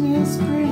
Christmas breeze.